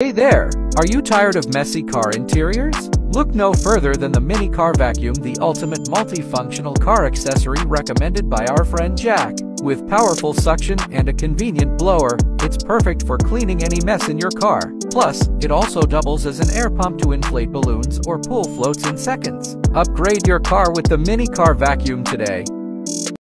Hey there! Are you tired of messy car interiors? Look no further than the Mini Car Vacuum, the ultimate multifunctional car accessory recommended by our friend Jack. With powerful suction and a convenient blower, it's perfect for cleaning any mess in your car. Plus, it also doubles as an air pump to inflate balloons or pool floats in seconds. Upgrade your car with the Mini Car Vacuum today.